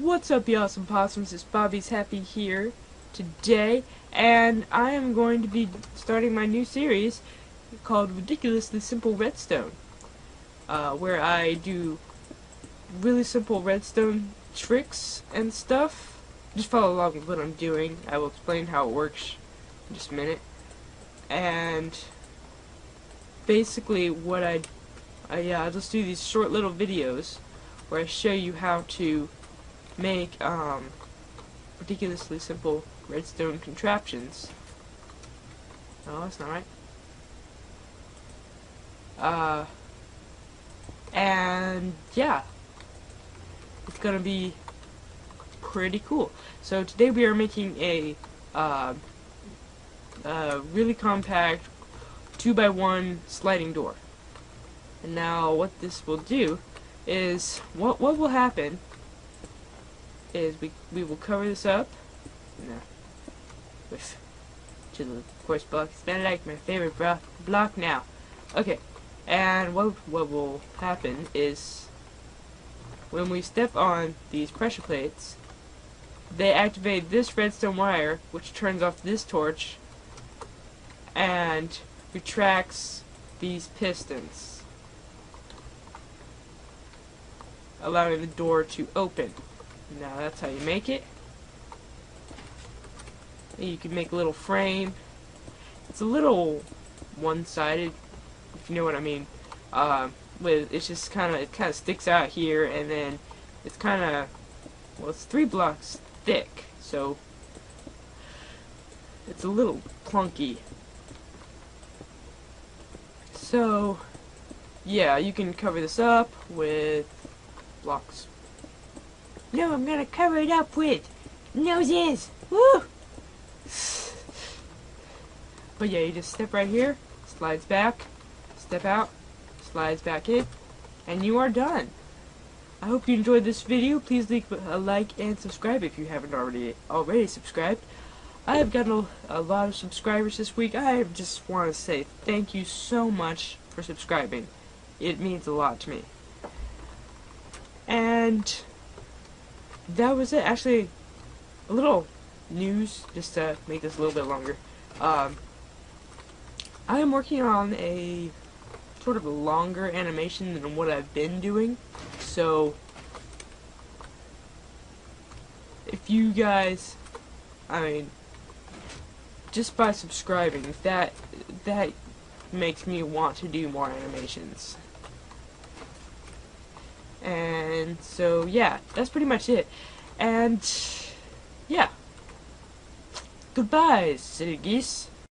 What's up, y'all? awesome possums? It's Bobby's Happy here today, and I am going to be starting my new series called Ridiculously Simple Redstone, uh, where I do really simple redstone tricks and stuff. Just follow along with what I'm doing. I will explain how it works in just a minute. And basically, what I, I yeah, I'll just do these short little videos where I show you how to make um, ridiculously simple redstone contraptions. No, that's not right. Uh, and yeah, it's gonna be pretty cool. So today we are making a uh, really compact 2x1 sliding door. And now what this will do is, what, what will happen is we we will cover this up no, with to the quartz block. It's been like my favorite block now. Okay, and what what will happen is when we step on these pressure plates, they activate this redstone wire, which turns off this torch, and retracts these pistons, allowing the door to open. Now that's how you make it. You can make a little frame. It's a little one-sided, if you know what I mean. Uh, with it's just kind of it kind of sticks out here, and then it's kind of well, it's three blocks thick, so it's a little clunky. So, yeah, you can cover this up with blocks no, I'm gonna cover it up with noses. Woo! But yeah, you just step right here, slides back, step out, slides back in, and you are done. I hope you enjoyed this video. Please leave a like and subscribe if you haven't already already subscribed. I have gotten a, a lot of subscribers this week. I just want to say thank you so much for subscribing. It means a lot to me. And that was it. Actually, a little news just to make this a little bit longer. Um, I am working on a sort of a longer animation than what I've been doing. So, if you guys, I mean, just by subscribing, that that makes me want to do more animations. And so, yeah, that's pretty much it. And, yeah. Goodbye, city geese.